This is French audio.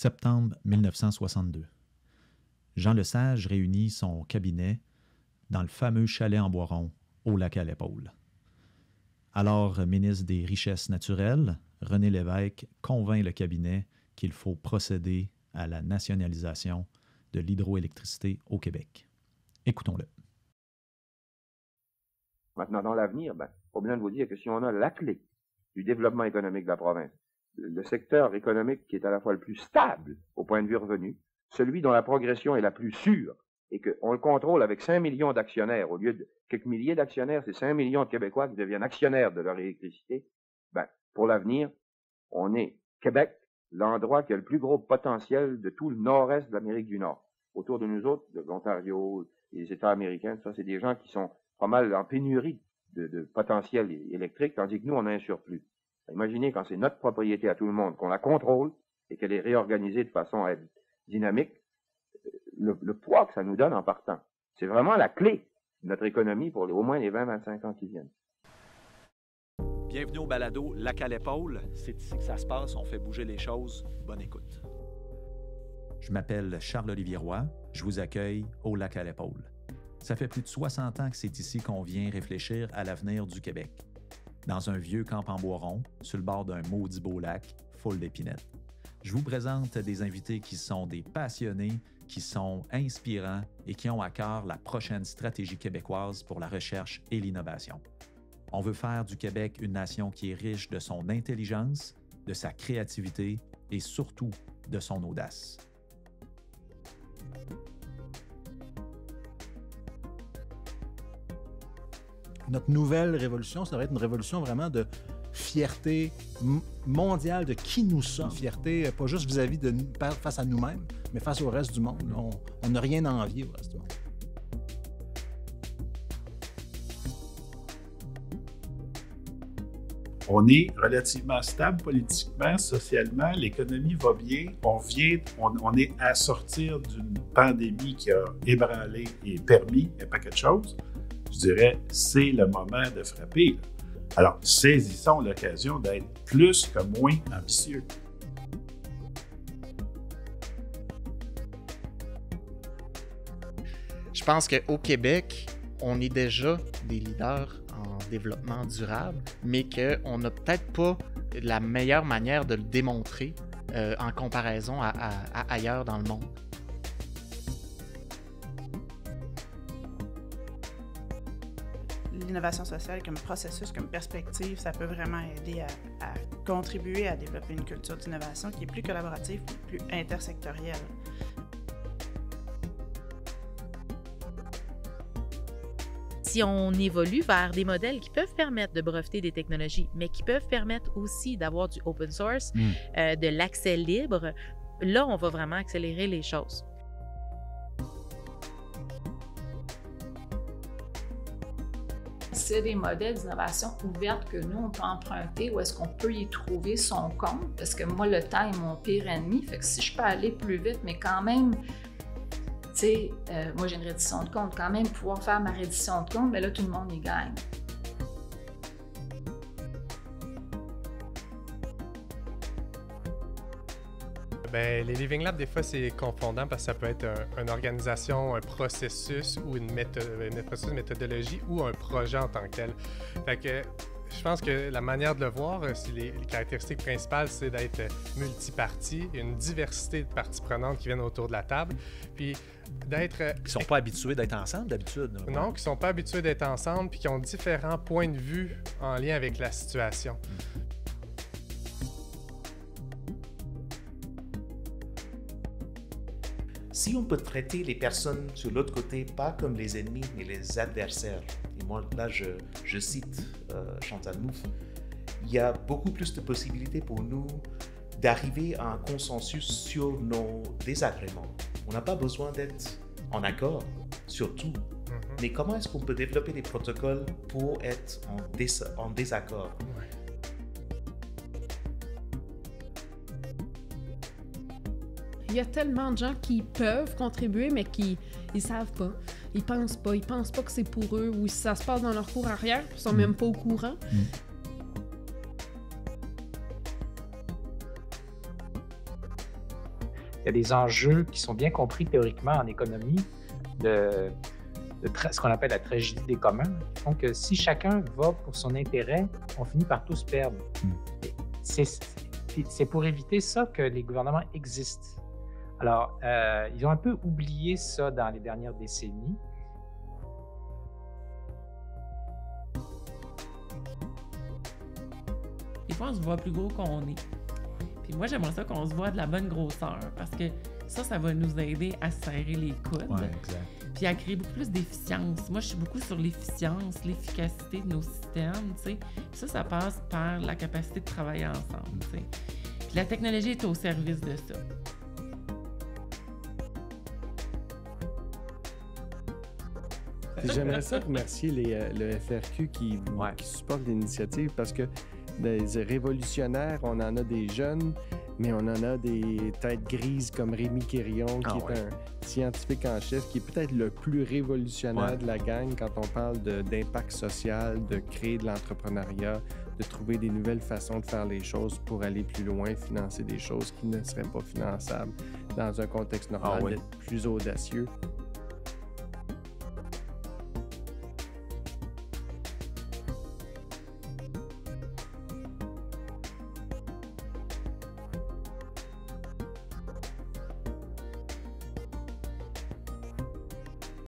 Septembre 1962. Jean Lesage réunit son cabinet dans le fameux chalet en Boiron, au lac à l'épaule. Alors ministre des Richesses naturelles, René Lévesque convainc le cabinet qu'il faut procéder à la nationalisation de l'hydroélectricité au Québec. Écoutons-le. Maintenant, dans l'avenir, ben, pas besoin de vous dire que si on a la clé du développement économique de la province, le secteur économique qui est à la fois le plus stable au point de vue revenu, celui dont la progression est la plus sûre, et qu'on le contrôle avec 5 millions d'actionnaires, au lieu de quelques milliers d'actionnaires, c'est 5 millions de Québécois qui deviennent actionnaires de leur électricité, ben, pour l'avenir, on est Québec, l'endroit qui a le plus gros potentiel de tout le nord-est de l'Amérique du Nord. Autour de nous autres, de l'Ontario, les États américains, ça, c'est des gens qui sont pas mal en pénurie de, potentiel électrique, tandis que nous, on a un surplus. Imaginez quand c'est notre propriété à tout le monde, qu'on la contrôle et qu'elle est réorganisée de façon à être dynamique, le, poids que ça nous donne en partant. C'est vraiment la clé de notre économie pour au moins les 20-25 ans qui viennent. Bienvenue au balado Lac à l'épaule. C'est ici que ça se passe, on fait bouger les choses. Bonne écoute. Je m'appelle Charles-Olivier Roy. Je vous accueille au Lac à l'épaule. Ça fait plus de 60 ans que c'est ici qu'on vient réfléchir à l'avenir du Québec. Dans un vieux camp en bois rond, sur le bord d'un maudit beau lac, full d'épinettes. Je vous présente des invités qui sont des passionnés, qui sont inspirants et qui ont à cœur la prochaine stratégie québécoise pour la recherche et l'innovation. On veut faire du Québec une nation qui est riche de son intelligence, de sa créativité et surtout de son audace. Notre nouvelle révolution, ça devrait être une révolution vraiment de fierté mondiale de qui nous sommes. Fierté, euh, pas juste vis-à-vis de face à nous-mêmes, mais face au reste du monde. On n'a rien à envier au reste du monde. On est relativement stable politiquement, socialement, l'économie va bien. On vient, on, est à sortir d'une pandémie qui a ébranlé et permis un paquet de choses je dirais, c'est le moment de frapper. Alors, saisissons l'occasion d'être plus que moins ambitieux. Je pense qu'au Québec, on est déjà des leaders en développement durable, mais qu'on n'a peut-être pas la meilleure manière de le démontrer euh, en comparaison à ailleurs dans le monde. L'innovation sociale comme processus, comme perspective, ça peut vraiment aider à, contribuer à développer une culture d'innovation qui est plus collaborative, plus intersectorielle. si on évolue vers des modèles qui peuvent permettre de breveter des technologies, mais qui peuvent permettre aussi d'avoir du open source, hmm. euh, de l'accès libre, là, on va vraiment accélérer les choses. Des modèles d'innovation ouverte que nous, on peut emprunter ou est-ce qu'on peut y trouver son compte? Parce que moi, le temps est mon pire ennemi. Fait que si je peux aller plus vite, mais quand même, tu sais, euh, moi j'ai une reddition de compte, quand même pouvoir faire ma reddition de compte, mais là, tout le monde y gagne. Ben, les Living Labs, des fois, c'est confondant parce que ça peut être une organisation, un processus ou une, méthode, une méthodologie ou un projet en tant que tel. Fait que je pense que la manière de le voir, euh, les, les caractéristiques principales, c'est d'être multipartie, une diversité de parties prenantes qui viennent autour de la table, puis d'être... Euh, qui sont pas habitués d'être ensemble d'habitude. Non, qui sont pas habitués d'être ensemble, puis qui ont différents points de vue en lien avec la situation. Si on peut traiter les personnes sur l'autre côté pas comme les ennemis, mais les adversaires, et moi là je, je cite euh, Chantal Mouffe, il y a beaucoup plus de possibilités pour nous d'arriver à un consensus sur nos désagréments. On n'a pas besoin d'être en accord sur tout. Mhm. Mais comment est-ce qu'on peut développer des protocoles pour être en, en désaccord? Il y a tellement de gens qui peuvent contribuer, mais qui ils savent pas. Ils pensent pas. Ils pensent pas que c'est pour eux ou ça se passe dans leur cours arrière. Ils sont mm. même pas au courant. Mm. il y a des enjeux qui sont bien compris théoriquement en économie de, ce qu'on appelle la tragédie des communs, Donc, si chacun va pour son intérêt, on finit par tous perdre. Hmm. C'est pour éviter ça que les gouvernements existent. Alors, euh, ils ont un peu oublié ça dans les dernières décennies. Des fois, on se voit plus gros qu'on est. Puis moi, j'aimerais ça qu'on se voit de la bonne grosseur parce que ça, ça va nous aider à serrer les coudes. Puis à créer beaucoup plus d'efficience. Moi, je suis beaucoup sur l'efficience, l'efficacité de nos systèmes, tu sais. Ça, ça passe par la capacité de travailler ensemble, tu sais. Puis la technologie est au service de ça. J'aimerais ça remercier les, euh, le FRQ qui, qui supporte l'initiative parce que des révolutionnaires, on en a des jeunes, mais on en a des têtes grises comme Rémi Quirion, qui ah est un scientifique en chef, qui est peut-être le plus révolutionnaire de la gang quand on parle d'impact social, de créer de l'entrepreneuriat, de trouver des nouvelles façons de faire les choses pour aller plus loin, financer des choses qui ne seraient pas finançables dans un contexte normal, ah d'être plus audacieux.